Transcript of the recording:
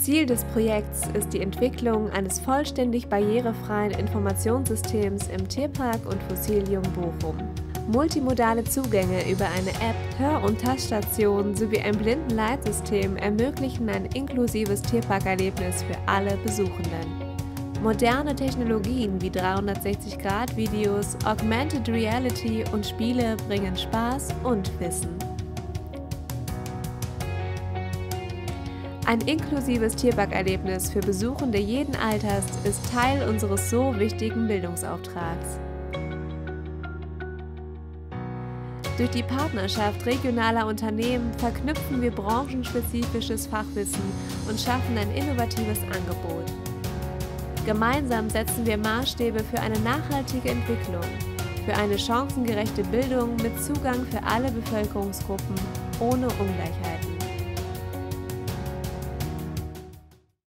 Ziel des Projekts ist die Entwicklung eines vollständig barrierefreien Informationssystems im Tierpark und Fossilium Bochum. Multimodale Zugänge über eine App, Hör- und Taststation sowie ein Blindenleitsystem ermöglichen ein inklusives Tierparkerlebnis für alle Besuchenden. Moderne Technologien wie 360-Grad-Videos, Augmented Reality und Spiele bringen Spaß und Wissen. Ein inklusives Tierparkerlebnis für Besuchende jeden Alters ist Teil unseres so wichtigen Bildungsauftrags. Durch die Partnerschaft regionaler Unternehmen verknüpfen wir branchenspezifisches Fachwissen und schaffen ein innovatives Angebot. Gemeinsam setzen wir Maßstäbe für eine nachhaltige Entwicklung, für eine chancengerechte Bildung mit Zugang für alle Bevölkerungsgruppen ohne Ungleichheiten.